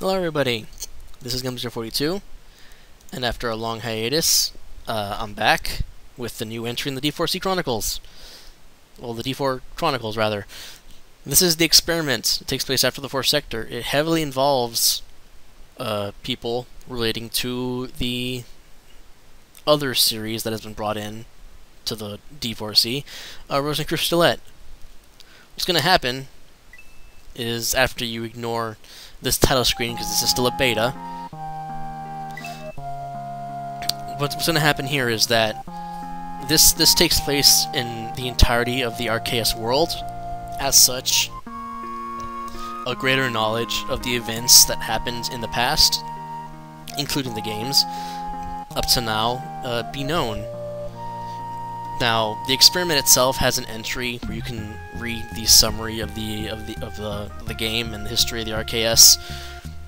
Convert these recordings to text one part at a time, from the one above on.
Hello everybody, this is Gumster42, and after a long hiatus, uh, I'm back with the new entry in the D4C Chronicles. Well, the D4 Chronicles, rather. This is the experiment. It takes place after the fourth sector. It heavily involves uh, people relating to the other series that has been brought in to the D4C, uh, Rosenkreuzstilette. What's going to happen is after you ignore this title screen because this is still a beta. What's going to happen here is that this this takes place in the entirety of the RKS world. As such, a greater knowledge of the events that happened in the past, including the games, up to now, uh, be known. Now, the experiment itself has an entry where you can read the summary of the of the of the the game and the history of the RKS,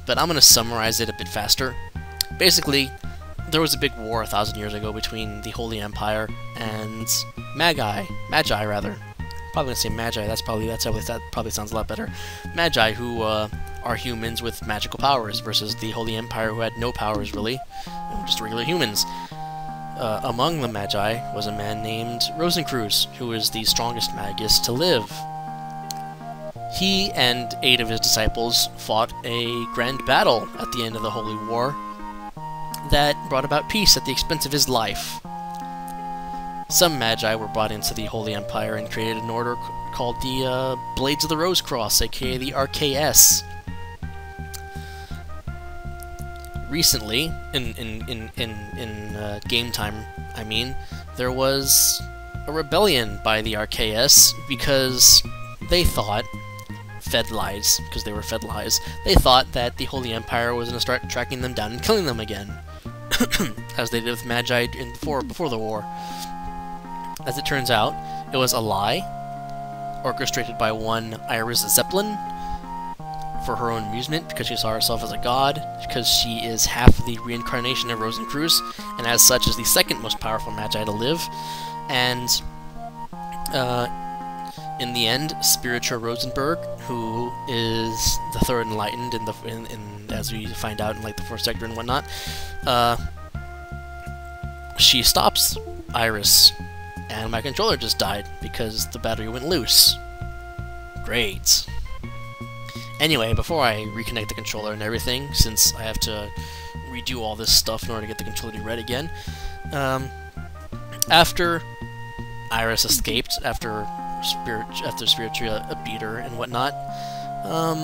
but I'm gonna summarize it a bit faster. Basically, there was a big war a thousand years ago between the Holy Empire and Magi, Magi rather. Probably gonna say Magi. That's probably that's probably that probably sounds a lot better. Magi, who uh, are humans with magical powers, versus the Holy Empire, who had no powers really, just regular humans. Uh, among the Magi was a man named Rosenkreuz, who was the strongest Magus to live. He and eight of his disciples fought a grand battle at the end of the Holy War that brought about peace at the expense of his life. Some Magi were brought into the Holy Empire and created an order called the uh, Blades of the Rose Cross, aka the RKS, recently, in in in in, in uh, game time, I mean, there was a rebellion by the RKS because they thought fed lies because they were fed lies. They thought that the Holy Empire was going to start tracking them down and killing them again, as they did with Magi in before before the war. As it turns out, it was a lie, orchestrated by one Iris Zeppelin, for her own amusement because she saw herself as a god, because she is half the reincarnation of Rosenkreuz, and as such is the second most powerful Magi to live. And uh, in the end, Spiritia Rosenberg, who is the third enlightened in the in, in as we find out in like the fourth sector and whatnot, uh, she stops Iris, and my controller just died because the battery went loose. Great. Anyway, before I reconnect the controller and everything, since I have to redo all this stuff in order to get the controller to red again, um, after Iris escaped, after Spirit, after Spiritia beat her and whatnot, um,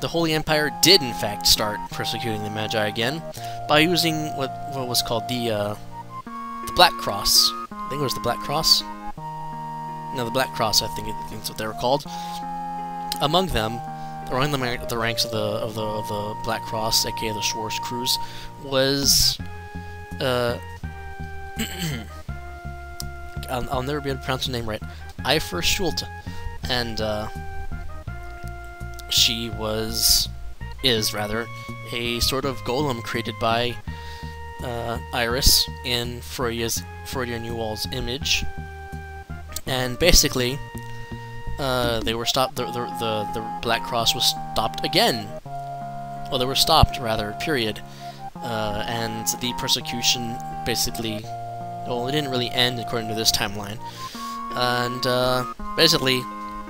the Holy Empire did in fact start persecuting the Magi again by using what what was called the uh, the Black Cross. I think it was the Black Cross. No, the Black Cross. I think, I think that's what they were called. Among them Among the, the ranks of the of the of the Black Cross, aka the Schwarzkreuz, was uh, I'll, I'll, never be able to pronounce her name right. Eifer Schulte, and uh, she was is rather a sort of golem created by uh, Iris in Freudia's Freudian Neuwahl's image, and basically uh, they were stopped. The, the, the the Black Cross was stopped again. Well, they were stopped rather. Period. Uh, and the persecution basically, well, it didn't really end according to this timeline. And uh, basically,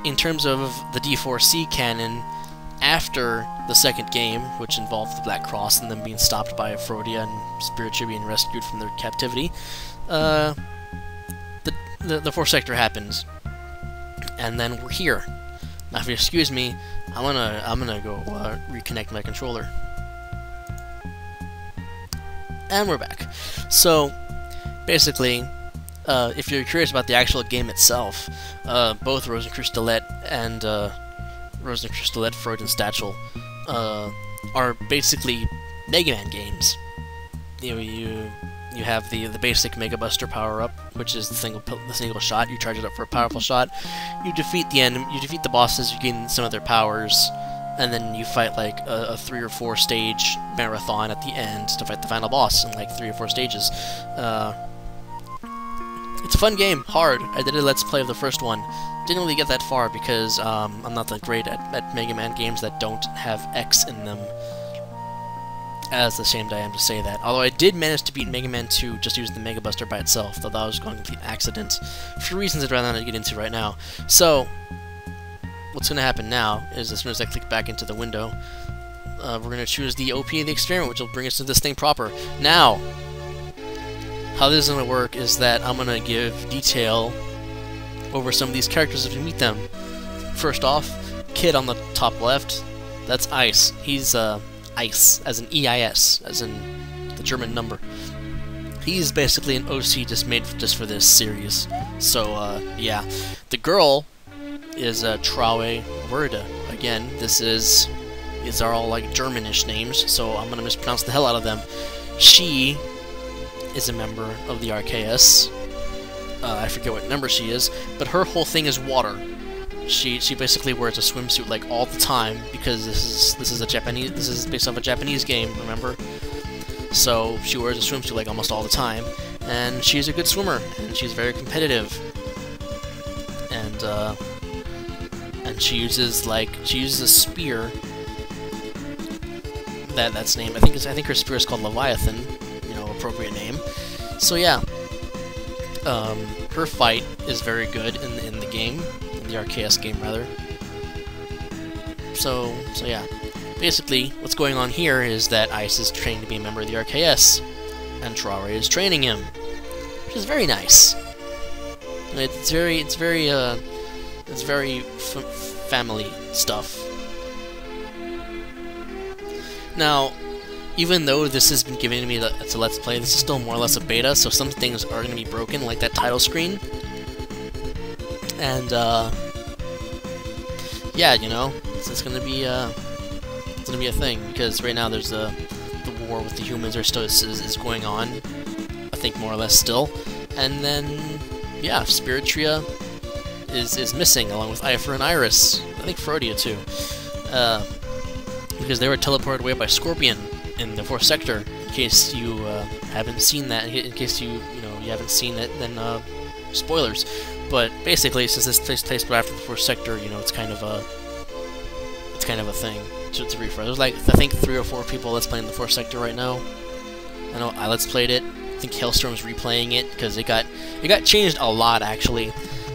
in terms of the D4C canon, after the second game, which involved the Black Cross and them being stopped by Freudia and Spiritia being rescued from their captivity, uh, the, the, the fourth sector happens, and then we're here. Now, if you excuse me, I'm gonna I'm gonna go uh, reconnect my controller. And we're back. So, basically, uh, if you're curious about the actual game itself, uh, both Rosenkreuzstilette and uh, Rosenkreuzstilette, Freud, and Stachel uh, are basically Mega Man games. You know, you you have the the basic Mega Buster power up, which is the single the single shot. You charge it up for a powerful shot. You defeat the enemy. You defeat the bosses. You gain some of their powers, and then you fight like a, a, three or four stage marathon at the end to fight the final boss in like three or four stages. Uh, It's a fun game, hard. I did a Let's Play of the first one. Didn't really get that far because um, I'm not that great at, at Mega Man games that don't have X in them. As ashamed I am to say that. Although I did manage to beat Mega Man 2 just using the Mega Buster by itself, though that was going complete accident, for reasons I'd rather not get into right now. So, what's going to happen now is as soon as I click back into the window, uh, we're going to choose the OP of the experiment, which will bring us to this thing proper. Now, how this is going to work is that I'm going to give detail over some of these characters if you meet them. First off, kid on the top left, that's Ice. He's, uh, ICE, as an EIS, as in the German number. He's basically an OC just made for, just for this series. So, uh, yeah. The girl is uh, Trauare Werda. Again, this is... These are all, like, Germanish names, so I'm gonna mispronounce the hell out of them. She is a member of the RKS. Uh, I forget what number she is, but her whole thing is water she she basically wears a swimsuit like all the time because this is this is a Japanese this is based off a Japanese game, remember? So she wears a swimsuit like almost all the time, and she's a good swimmer and she's very competitive. And uh, and she uses like she uses a spear. That that's name I think I think her spear is called Leviathan, you know, appropriate name. So yeah, um, her fight is very good in in the game the RKS game, rather. So, so yeah. Basically, what's going on here is that Ice is training to be a member of the RKS, and Trauare is training him, which is very nice. It's very, it's very, uh, it's very family stuff. Now, even though this has been given to me to Let's Play, this is still more or less a beta, so some things are going to be broken, like that title screen and uh, yeah, you know, it's, it's gonna be uh, it's gonna be a thing because right now there's a the war with the humans are still is, is going on. I think more or less still, and then yeah, Spiritia is is missing along with Eifer and Iris. I think Freudia too, uh, because they were teleported away by Scorpion in the fourth sector. In case you uh, haven't seen that, in case you you know you haven't seen it, then uh, spoilers. But basically, since this takes place after the fourth sector, you know, it's kind of a it's kind of a thing to, to. There's like I think three or four people that's playing the fourth sector right now. I know I let's played it. I think Hailstorm's replaying it because it got it got changed a lot actually.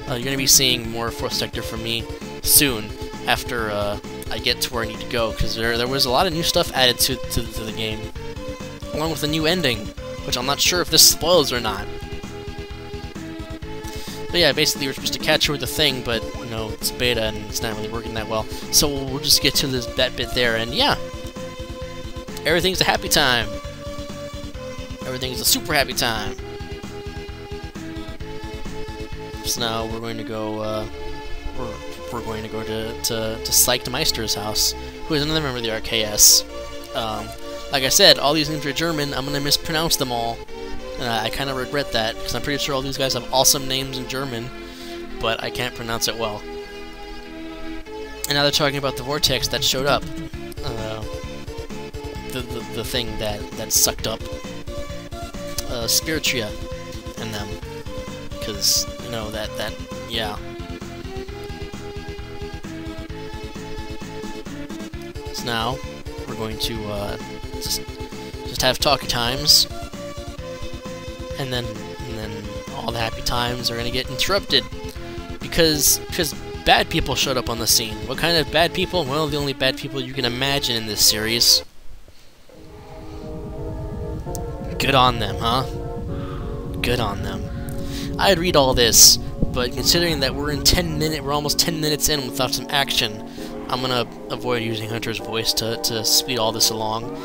Uh, you're gonna be seeing more fourth sector from me soon after uh, I get to where I need to go because there there was a lot of new stuff added to, to to the game, along with a new ending, which I'm not sure if this spoils or not. But yeah, basically we're supposed to catch her with the thing, but, you know, it's beta and it's not really working that well. So we'll just get to this that bit there, and yeah. Everything's a happy time. Everything's a super happy time. So now we're going to go, uh, we're, we're going to go to, to, to Psyched Meister's house, who is another member of the RKS. Um, like I said, all these names are German, I'm going to mispronounce them all. I kind of regret that, because I'm pretty sure all these guys have awesome names in German, but I can't pronounce it well. And now they're talking about the vortex that showed up. Uh, the, the, the thing that, that sucked up uh, Spiritia in them. Because, you know, that, that, yeah. So now, we're going to, uh, just, just have talkie times and then and then all the happy times are gonna get interrupted because because bad people showed up on the scene. What kind of bad people? Well, the only bad people you can imagine in this series. Good on them, huh? Good on them. I'd read all this, but considering that we're in 10 minutes, we're almost 10 minutes in without some action, I'm gonna avoid using Hunter's voice to, to speed all this along.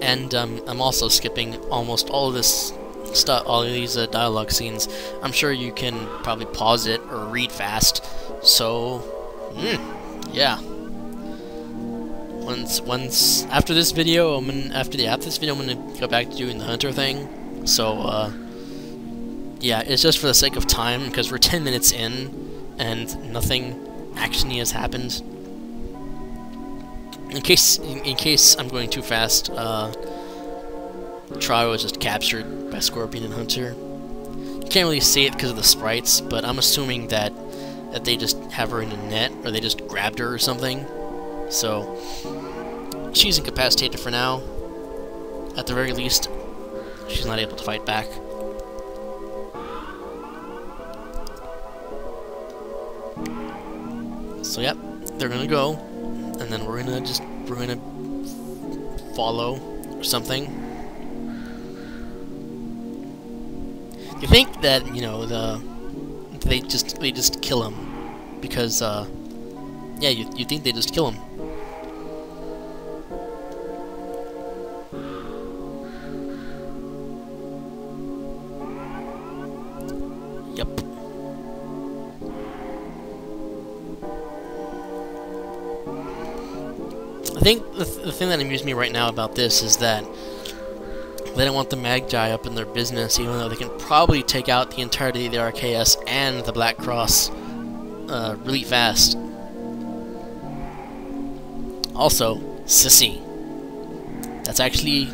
And um, I'm also skipping almost all of this stuff, all these uh, dialogue scenes, I'm sure you can probably pause it or read fast. So, mm, yeah. Once, once after this video, I'm gonna, after the after this video, I'm gonna go back to doing the hunter thing. So, uh, yeah, it's just for the sake of time because we're 10 minutes in and nothing actiony has happened. In case, in, in case I'm going too fast, uh, Trauare was just captured by Scorpion and Hunter. You can't really see it because of the sprites, but I'm assuming that that they just have her in a net, or they just grabbed her or something. So, she's incapacitated for now. At the very least, she's not able to fight back. So yep, they're gonna go, and then we're gonna just we're gonna follow or something. You think that you know the they just they just kill him because uh, yeah you you think they just kill him. Yep. I think the, th the thing that amused me right now about this is that they don't want the Magi up in their business, even though they can probably take out the entirety of the RKS and the Black Cross uh, really fast. Also, Sissy. That's actually,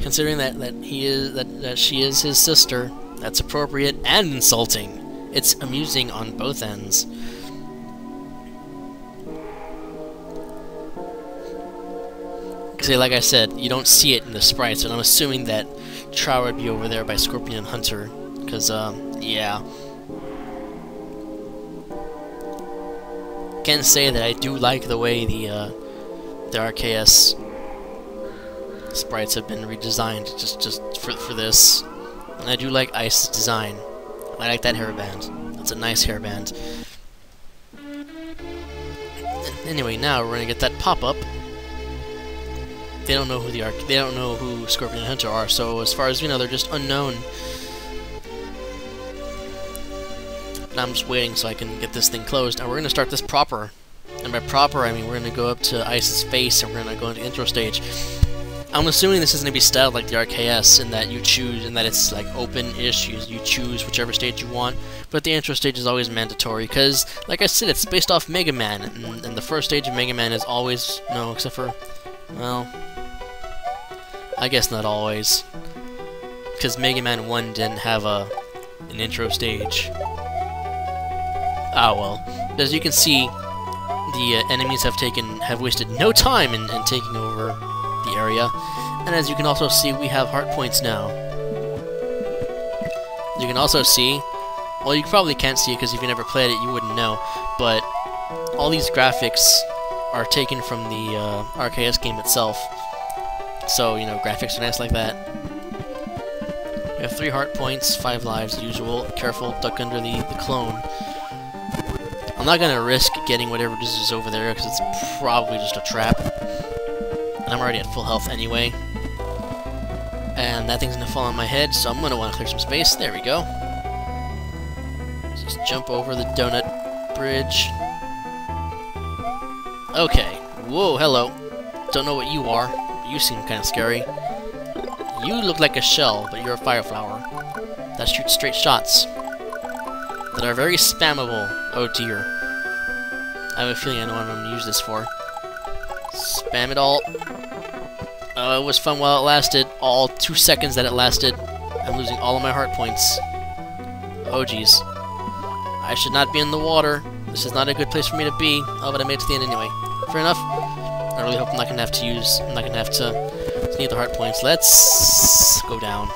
considering that, that he is that, that she is his sister, that's appropriate and insulting. It's amusing on both ends. Like I said, you don't see it in the sprites, and I'm assuming that Trow would be over there by Scorpion Hunter. Because, um, yeah. Can say that I do like the way the, uh, the RKS sprites have been redesigned just, just for, for this. And I do like Ice's design. I like that hairband. That's a nice hairband. Anyway, now we're gonna get that pop-up they don't know who the Arc they don't know who Scorpion and Hunter are, so as far as we know, they're just unknown. But I'm just waiting so I can get this thing closed. And we're gonna start this proper. And by proper, I mean we're gonna go up to Ice's face and we're gonna go into intro stage. I'm assuming this is gonna be styled like the RKS in that you choose, in that it's like open issues. You, you choose whichever stage you want, but the intro stage is always mandatory because, like I said, it's based off Mega Man, and, and the first stage of Mega Man is always no, except for, well, I guess not always. Because Mega Man 1 didn't have a an intro stage. Ah well. As you can see, the uh, enemies have taken have wasted no time in, in taking over the area. And as you can also see, we have heart points now. You can also see, well you probably can't see it because if you never played it you wouldn't know, but all these graphics are taken from the uh, RKS game itself. So, you know, graphics are nice like that. We have three heart points, five lives, usual. Careful, duck under the, the clone. I'm not gonna risk getting whatever this is over there, because it's probably just a trap. And I'm already at full health anyway. And that thing's gonna fall on my head, so I'm gonna want to clear some space. There we go. Just jump over the donut bridge. Okay. Whoa, hello. Don't know what you are. You seem kind of scary. You look like a shell, but you're a fire flower. That shoots straight shots. That are very spammable. Oh dear. I have a feeling I know what I'm to use this for. Spam it all. Oh, it was fun while it lasted. All two seconds that it lasted. I'm losing all of my heart points. Oh jeez. I should not be in the water. This is not a good place for me to be. Oh, but I made it to the end anyway. Fair enough. I really hope I'm not gonna have to use. I'm not gonna have to, to need the heart points. Let's go down.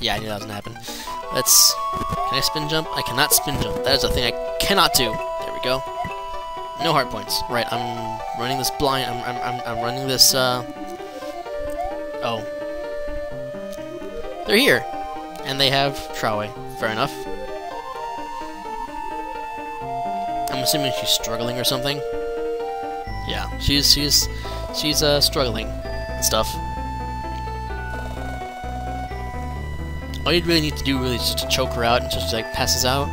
Yeah, I knew that was gonna happen. Let's. Can I spin jump? I cannot spin jump. That is a thing I cannot do. There we go. No heart points. Right, I'm running this blind. I'm I'm I'm, I'm running this. Uh. Oh. They're here, and they have Trowe. Fair enough. I'm assuming she's struggling or something. Yeah, she's she's she's uh struggling and stuff. All you'd really need to do really is just to choke her out until just like passes out.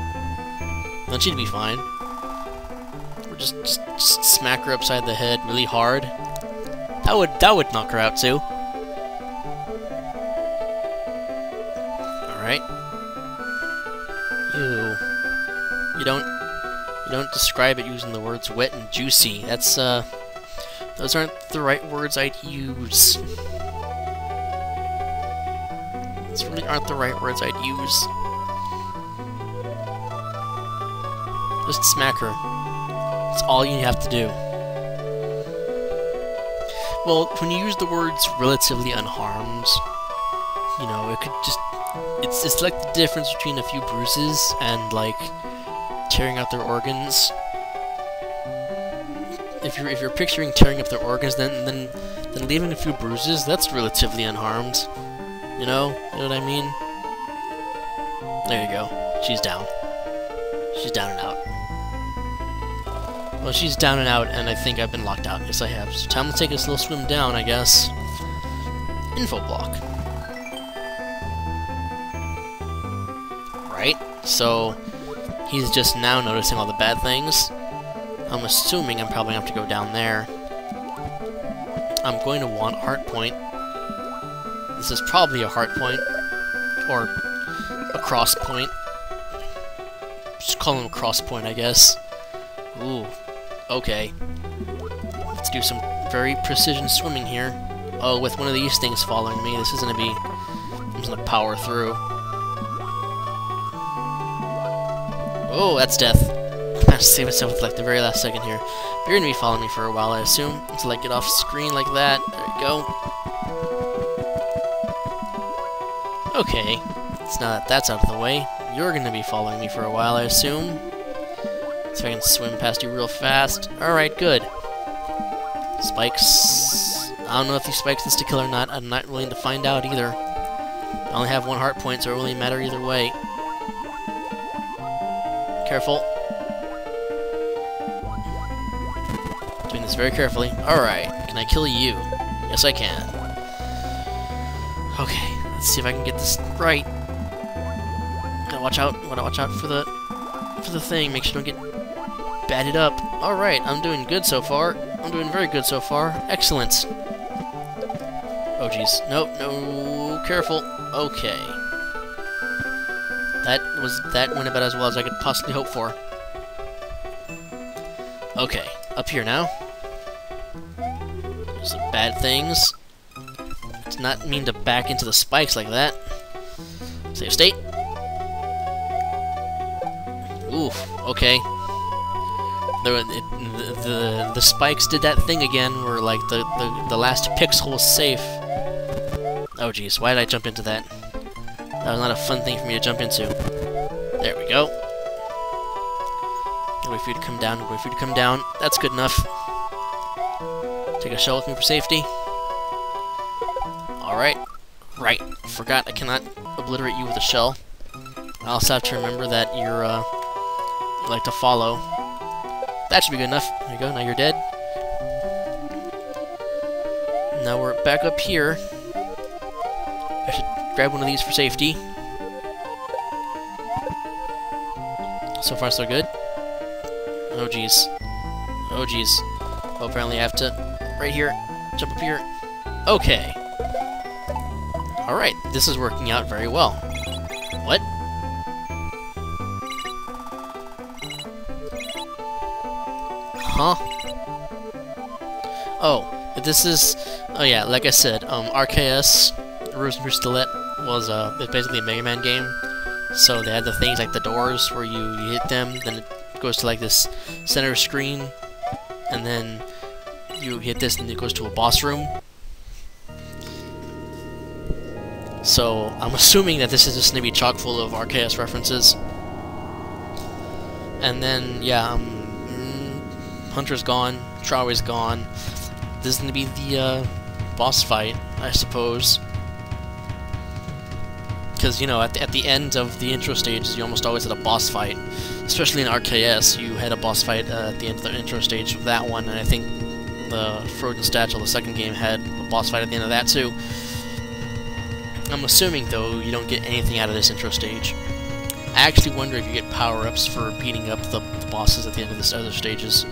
Then she'd be fine. Or just, just just smack her upside the head really hard. That would that would knock her out too. Describe it using the words wet and juicy. That's, uh... Those aren't the right words I'd use. These really aren't the right words I'd use. Just smack her. That's all you have to do. Well, when you use the words relatively unharmed, you know, it could just... It's, it's like the difference between a few bruises and, like, tearing out their organs. If you're, if you're picturing tearing up their organs, then, then, then leaving a few bruises, that's relatively unharmed. You know? You know what I mean? There you go. She's down. She's down and out. Well, she's down and out, and I think I've been locked out. Yes, I have. So time to take a little swim down, I guess. Info block. Right? So, he's just now noticing all the bad things. I'm assuming I'm probably going to have to go down there. I'm going to want heart point. This is probably a heart point. Or a cross point. Just call him a cross point, I guess. Ooh, Okay. Let's do some very precision swimming here. Oh, with one of these things following me, this is gonna be... I'm just gonna power through. Oh, that's death. I have to save myself with like the very last second here. But you're gonna be following me for a while, I assume, until I get off screen like that. There you go. Okay. It's now that that's out of the way, you're gonna be following me for a while, I assume. So I can swim past you real fast. Alright, good. Spikes. I don't know if these spikes insta kill or not. I'm not willing to find out either. I only have one heart point, so it really matter either way. Careful. Doing this very carefully. Alright, can I kill you? Yes, I can. Okay, let's see if I can get this right. Gotta watch out. Gotta watch out for the for the thing. Make sure you don't get batted up. Alright, I'm doing good so far. I'm doing very good so far. Excellent. Oh, jeez. Nope, no... Careful. Okay. That was... That went about as well as I could possibly hope for. Okay. Up here now. Some bad things. Does not mean to back into the spikes like that. Save state. Oof. Okay the, the the spikes did that thing again, where like the the, the last pixel was safe. Oh jeez, why did I jump into that? That was not a fun thing for me to jump into. There we go. Wait for you to come down. Wait for you to come down. That's good enough. Take a shell with me for safety. Alright. Right. Forgot I cannot obliterate you with a shell. I also have to remember that you're, uh, you like to follow. That should be good enough. There you go, now you're dead. Now we're back up here. I should grab one of these for safety. So far, so good. Oh, jeez. Oh, jeez. Well, apparently I have to... Right here. Jump up here. Okay. Alright, this is working out very well. What? Huh? Oh, this is... Oh yeah, like I said, um, RKS, Rosenkreuzstilette, was uh, basically a Mega Man game. So they had the things like the doors where you, you hit them, then it goes to like this center screen, and then you hit this and it goes to a boss room. So I'm assuming that this is just going to be chock full of RKS references. And then, yeah, um, Hunter's gone, Trawe's gone. This is going to be the uh, boss fight, I suppose. Because, you know, at the, at the end of the intro stages, you almost always had a boss fight. Especially in RKS, you had a boss fight uh, at the end of the intro stage of that one, and I think the Freudenstachel, the second game, had a boss fight at the end of that too. I'm assuming, though, you don't get anything out of this intro stage. I actually wonder if you get power-ups for beating up the, the bosses at the end of the other stages.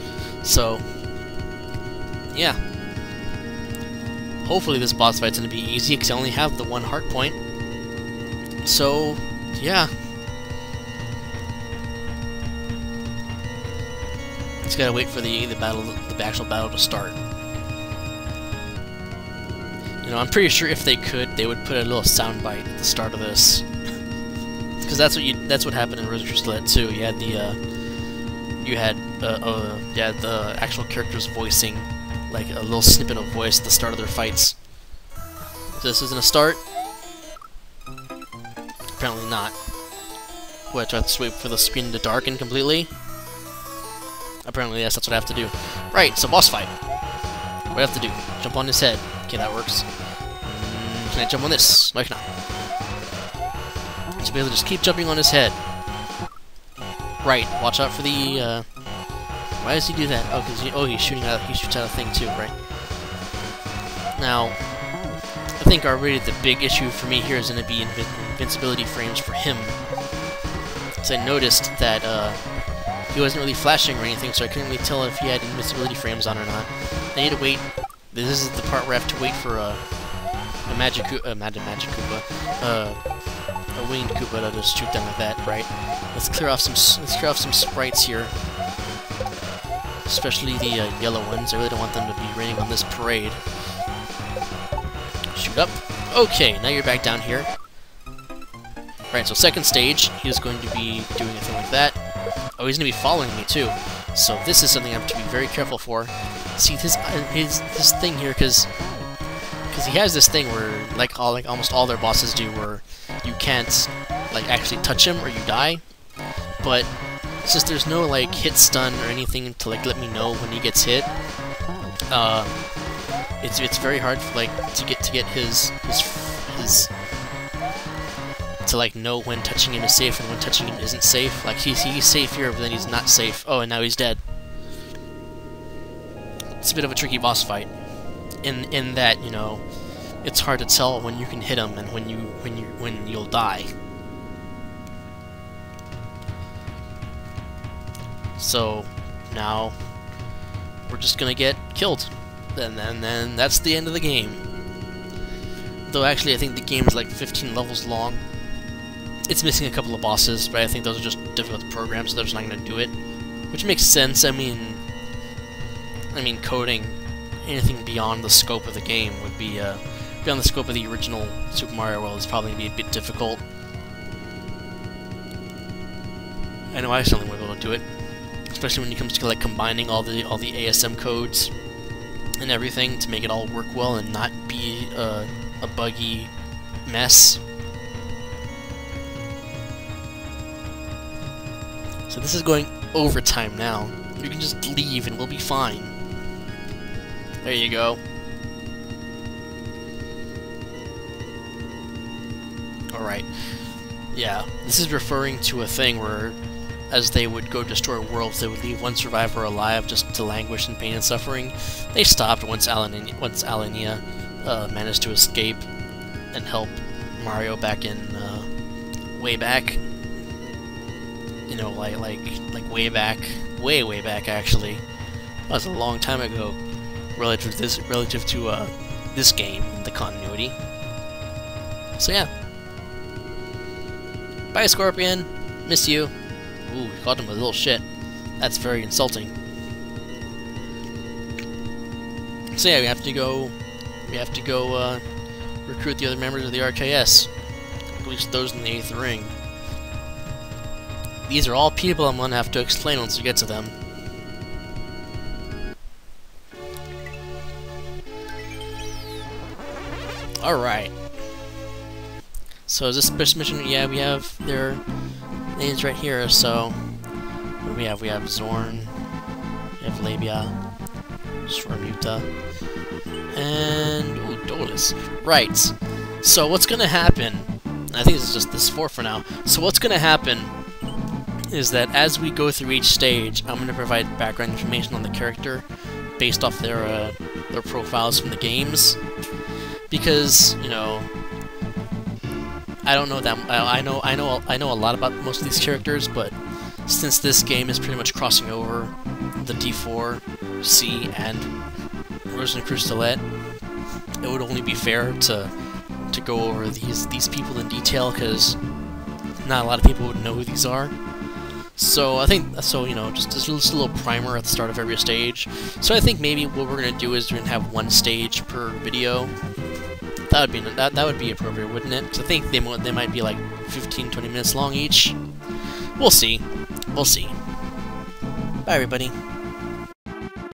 So, yeah. Hopefully this boss fight's to be easy, because I only have the one heart point. So, yeah. Just gotta wait for the the battle, the actual battle to start. You know, I'm pretty sure if they could, they would put a little soundbite at the start of this. Because that's what you that's what happened in Rose Crystal too. You had the uh, you had uh, uh, yeah the actual characters voicing like a little snippet of voice at the start of their fights. So this isn't a start. Apparently not. Do I have to wait for the screen to darken completely? Apparently, yes, that's what I have to do. Right, so boss fight. What I have to do? Jump on his head. Okay, that works. Mm, can I jump on this? No, I cannot. So basically just keep jumping on his head. Right, watch out for the, uh... Why does he do that? Oh, because he, oh, he's shooting out, he shoots out a thing too, right? Now, I think already the big issue for me here is going to be invi invincibility frames for him. Because I noticed that, uh, he wasn't really flashing or anything, so I couldn't really tell if he had invincibility frames on or not. I need to wait. This is the part where I have to wait for a, a magic, uh, magic, magic Koopa, uh, a winged Koopa to just shoot them like that, right? Let's clear off some, let's clear off some sprites here, especially the uh, yellow ones. I really don't want them to be raining on this parade. Up. Okay, now you're back down here. Right, so second stage, he's going to be doing a thing like that. Oh, he's going to be following me, too. So this is something I have to be very careful for. See, this uh, his this thing here, because because he has this thing where, like all like almost all their bosses do, where you can't like actually touch him or you die. But since there's no like hit stun or anything to like let me know when he gets hit, uh, it's it's very hard like to get to get his his his to like know when touching him is safe and when touching him isn't safe. Like he's he's safe here, but then he's not safe. Oh, and now he's dead. It's a bit of a tricky boss fight, in in that you know, it's hard to tell when you can hit him and when you when you when you'll die. So now we're just gonna get killed, and then then that's the end of the game. Though actually, I think the game is like 15 levels long. It's missing a couple of bosses, but I think those are just difficult to program, so they're just not going to do it. Which makes sense. I mean, I mean, coding anything beyond the scope of the game would be uh, beyond the scope of the original Super Mario World is probably going to be a bit difficult. I know I certainly won't be able to do it, especially when it comes to like combining all the all the ASM codes and everything to make it all work well and not be a buggy mess. So this is going overtime now. You can just leave and we'll be fine. There you go. Alright. Yeah, this is referring to a thing where as they would go destroy worlds, they would leave one survivor alive just to languish in pain and suffering. They stopped once Alania, once Alenia uh, managed to escape and help Mario back in uh, way back you know, like like like way back, way way back actually. That was a long time ago, relative to this relative to uh, this game, the continuity. So yeah. Bye, Scorpion. Miss you. Ooh, you called him a little shit. That's very insulting. So yeah, we have to go. We have to go uh, recruit the other members of the RKS. At least those in the Eighth Ring. These are all people I'm to have to explain once we get to them. Alright. So is this mission? Yeah, we have their names right here, so... What do we have? We have Zorn, we have Labia, Swarmuta, and Odolus. Right. So what's gonna happen... I think this is just this four for now. So what's gonna happen is that as we go through each stage, I'm to provide background information on the character based off their uh, their profiles from the games, because you know I don't know that I know I know I know a lot about most of these characters, but since this game is pretty much crossing over the D4, C, and Rosenkreuzstilette, it would only be fair to to go over these these people in detail because not a lot of people would know who these are. So I think, so you know, just, just a little primer at the start of every stage. So I think maybe what we're to do is we're to have one stage per video. That would be that, that would be appropriate, wouldn't it? Because I think they they might be like 15, 20 minutes long each. We'll see. We'll see. Bye, everybody.